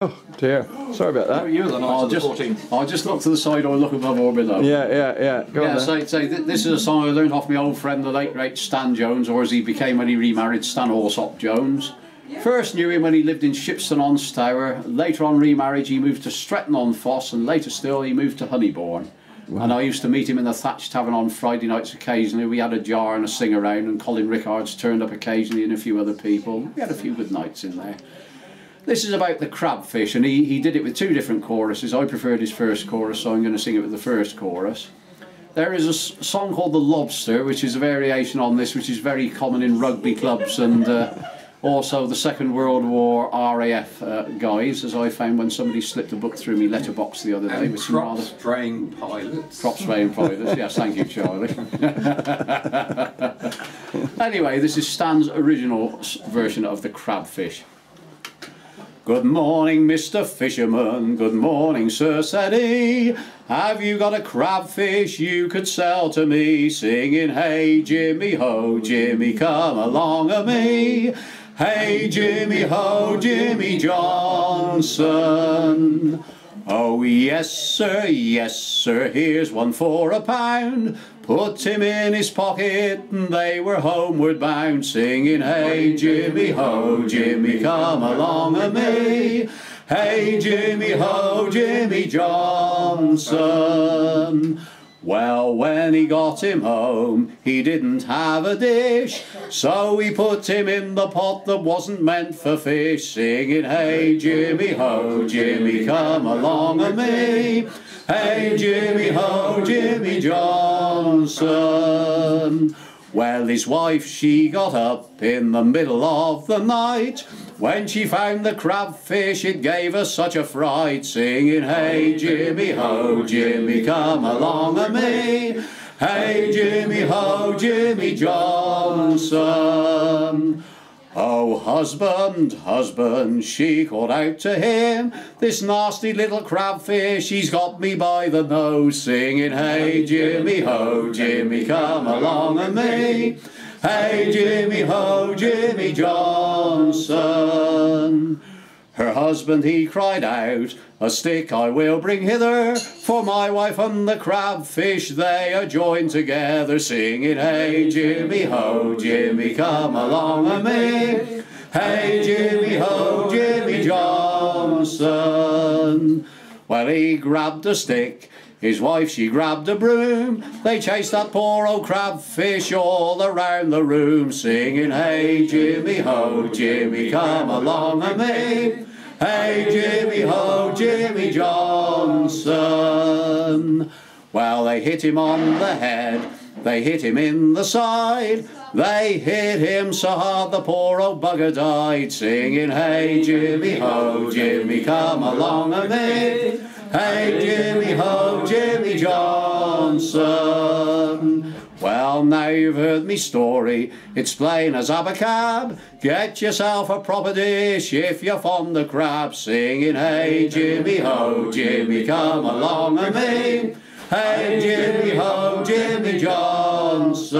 Oh dear, sorry about that. You were the night I'll the just, 14th. I'll just look to the side or look above or below. Yeah, yeah, yeah. Go Yeah, on so, then. so th- this is a song I learned off my old friend, the late great Stan Jones, or as he became when he remarried, Stan Orsop Jones. First knew him when he lived in Shipston on Stour. Later on remarriage, he moved to Stretton on Fosse, and later still, he moved to Honeybourne. And I used to meet him in the Thatch Tavern on Friday nights occasionally. We had a jar and a sing around, and Colin Rickards turned up occasionally, and a few other people. We had a few good nights in there. This is about the crabfish, and he, he did it with two different choruses. I preferred his first chorus, so I'm going to sing it with the first chorus. There is a song called The Lobster, which is a variation on this, which is very common in rugby clubs and uh, also the Second World War RAF uh, guys, as I found when somebody slipped a book through me letterbox the other day And with some rather spraying pilots. crop spraying pilots. Yes, thank you, Charlie. anyway, this is Stan's original version of the crabfish. Good morning, Mr. Fisherman. Good morning, sir, said he. Have you got a crabfish you could sell to me? Singing, hey, Jimmy ho, Jimmy, come along a me. Hey, Jimmy ho, Jimmy Johnson. Oh, yes, sir, yes, sir, here's one for a pound. Put him in his pocket, and they were homeward bound, singing, Hey, Jimmy ho, Jimmy, come along a me. Hey, Jimmy ho, Jimmy Johnson. Well, when he got him home, he didn't have a dish, so he put him in the pot that wasn't meant for fish, singing, Hey, Jimmy ho, Jimmy, come along a me. Hey, Jimmy ho, Jimmy Johnson. Well, his wife, she got up in the middle of the night. When she found the crabfish, it gave her such a fright, singing, Hey, Jimmy ho, Jimmy, come along a me. Hey, Jimmy ho, Jimmy Johnson. Oh, husband, husband, she called out to him, this nasty little crabfish, he's got me by the nose, singing, Hey, Jimmy ho, Jimmy, come along a me. Hey, Jimmy ho, Jimmy Johnson. Her husband he cried out, A stick I will bring hither, for my wife and the crabfish they are joined together, singing, Hey Jimmy ho, Jimmy, come along a me. Hey Jimmy ho, Jimmy Johnson. Well, he grabbed a stick, his wife she grabbed a broom. They chased that poor old crabfish all around the room, singing, Hey Jimmy ho, Jimmy, come along a me. Hey Jimmy ho, Jimmy Johnson. Well, they hit him on the head, they hit him in the side. They hit him so hard the poor old bugger died, singing, Hey Jimmy ho, Jimmy, come along a me. Hey Jimmy ho, Jimmy Johnson. Well, now you've heard me story, it's plain as abacab. Get yourself a proper dish if you're fond of crab, singing, Hey Jimmy ho, Jimmy, come along a me. Hey Jimmy ho, Jimmy Johnson.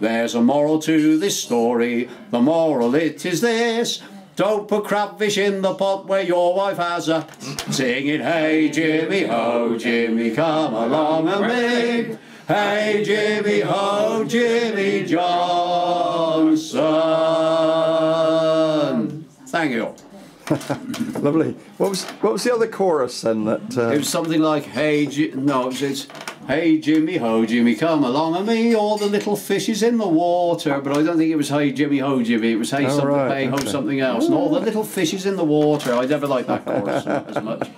There's a moral to this story. The moral it is this. Don't put crabfish in the pot where your wife has a singing, Hey Jimmy ho, Jimmy, come along a me. Hey Jimmy ho, Jimmy Johnson. Thank you. Lovely. What was what was the other chorus then? That uh, It was something like, hey, Ji- no, it's, it's, hey, Jimmy, ho, Jimmy, come along and me, all the little fishes in the water. But I don't think it was, hey, Jimmy, ho, Jimmy. It was, hey, Oh, something, right, hey, ho, something else. And all the little fishes in the water. I never liked that chorus as much.